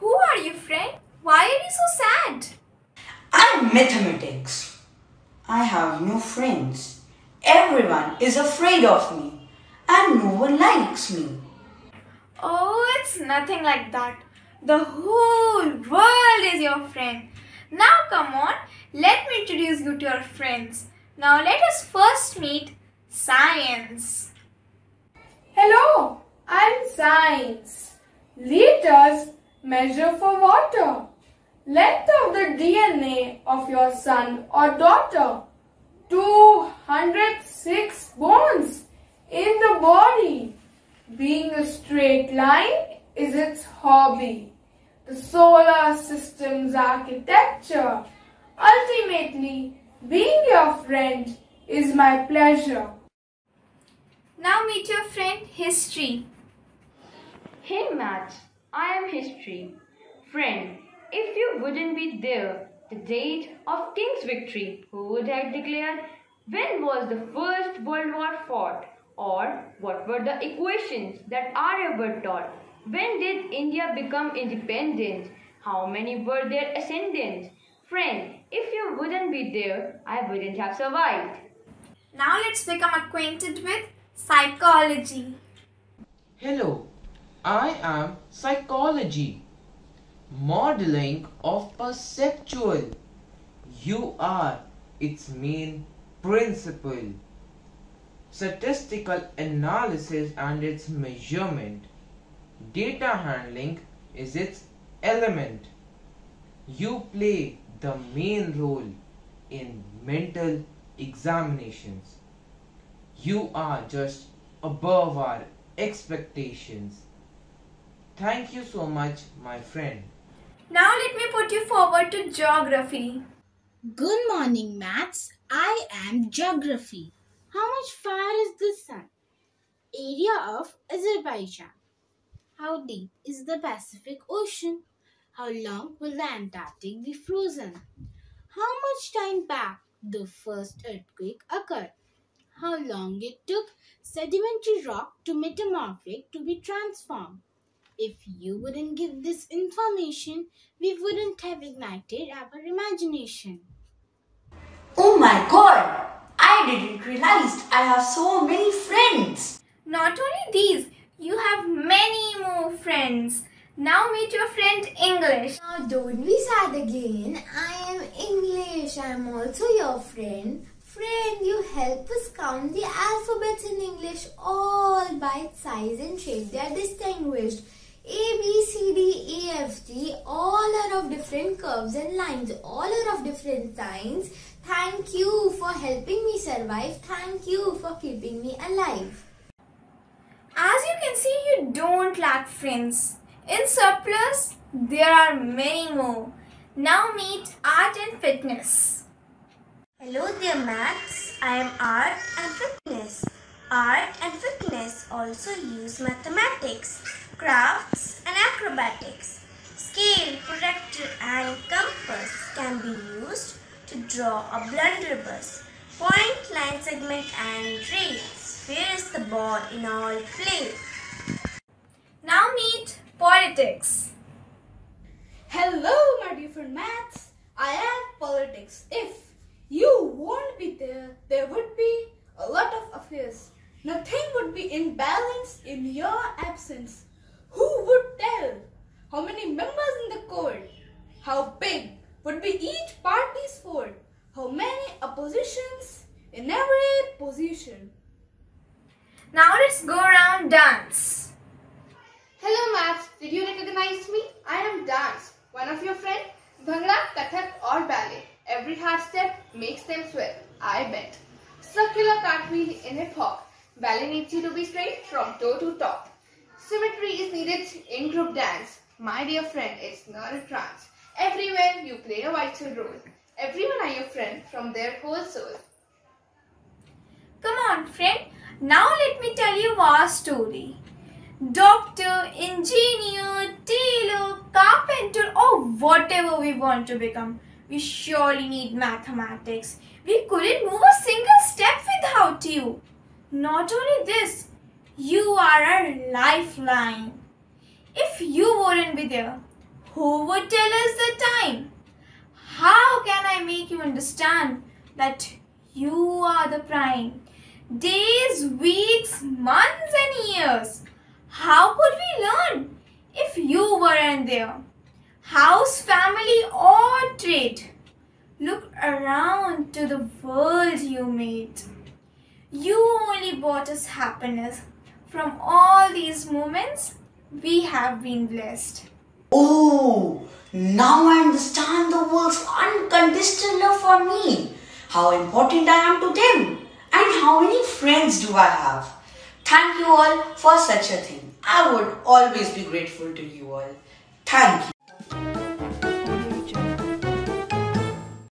Who are you, friend? Why are you so sad? I'm mathematics. I have no friends. Everyone is afraid of me and no one likes me. Oh, it's nothing like that. The whole world is your friend. Now come on, let me introduce you to your friends. Now let us first meet Science. Hello, I'm Science. Liters measure for water. Length of the DNA of your son or daughter. 206 bones in the body. Being a straight line is its hobby. The solar system's architecture. Ultimately, being your friend is my pleasure. Now meet your friend History. Hey Matt, I am History. Friend, if you wouldn't be there, the date of King's victory, who would have declared when was the first World War fought? Or what were the equations that Aryabhat taught? When did India become independent? How many were their ascendants? Friend, if you wouldn't be there, I wouldn't have survived. Now let's become acquainted with psychology. Hello, I am psychology. Modeling of perceptual. You are its main principle. Statistical analysis and its measurement. Data handling is its element. You play the main role in mental examinations. You are just above our expectations. Thank you so much, my friend. Now let me put you forward to geography. Good morning, maths. I am geography. How much far is the sun? Area of Azerbaijan. How deep is the Pacific Ocean? How long will the Antarctic be frozen? How much time back the first earthquake occurred? How long it took sedimentary rock to metamorphic to be transformed? If you wouldn't give this information, we wouldn't have ignited our imagination. Oh my god! I didn't realize I have so many friends. Not only these, you have many more friends. Now meet your friend English. Now don't be sad again. I am English. I am also your friend. Friend, you help us count the alphabets in English all by its size and shape. They are distinguished. A, B, C, D, E, F, G, all are of different curves and lines, all are of different signs. Thank you for helping me survive. Thank you for keeping me alive. As you can see, you don't lack friends. In surplus, there are many more. Now meet art and fitness. Hello dear maths, I am art and fitness. Art and fitness also use mathematics, crafts and acrobatics. Scale, protractor and compass can be used to draw a blunderbuss. Point, line segment and rays. Where is the ball in all play? Now meet politics. Hello, my dear friend maths. I am politics. If you won't be there, there would be a lot of affairs. Nothing would be in balance in your absence. Who would tell how many members in the court? How big would be each party's fort? How many oppositions in every position? Now let's go around dance. Hello maths, did you recognize me? I am Dance, one of your friend? Bhangra, Kathak or ballet. Every hard step makes them swell, I bet. Circular cartwheel in hip hop. Ballet needs you to be straight from toe to top. Symmetry is needed in group dance. My dear friend, it's not a trance. Everywhere you play a vital role. Everyone are your friend from their whole soul. Come on, friend. Now let me tell you our story. Doctor, engineer, tailor, carpenter, or whatever we want to become, we surely need mathematics. We couldn't move a single step without you. Not only this, you are our lifeline. If you wouldn't be there, Who would tell us the time? How can I make you understand that you are the prime? Days, weeks, months, and years. How could we learn if you weren't there? House, family, or trade? Look around to the world you made. You only brought us happiness. From all these moments, we have been blessed. Oh, now I understand the world's unconditional love for me. How important I am to them. And how many friends do I have? Thank you all for such a thing. I would always be grateful to you all. Thank you.